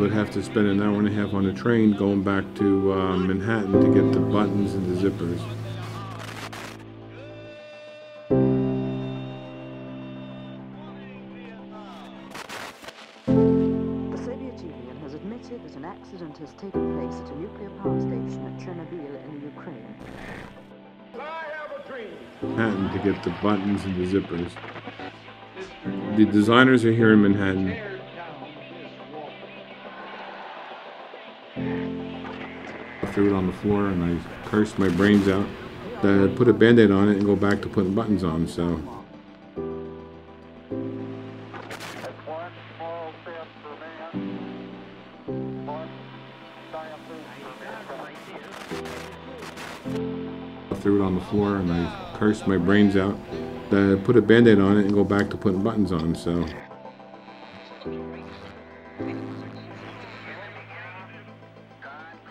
would have to spend an hour and a half on a train going back to uh, Manhattan to get the buttons and the zippers. The Soviet Union has admitted that an accident has taken place at a nuclear power station at Chernobyl in Ukraine. Manhattan to get the buttons and the zippers. The designers are here in Manhattan. I threw it on the floor and I cursed my brains out. I put a band-aid on it and go back to putting buttons on, so. I threw it on the floor and I cursed my brains out. I put a band-aid on it and go back to putting buttons on, so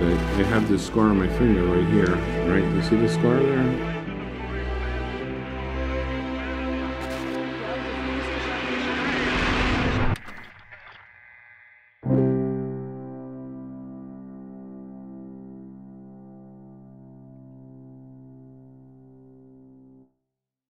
I I have this scar on my finger right here, right? You see the scar there?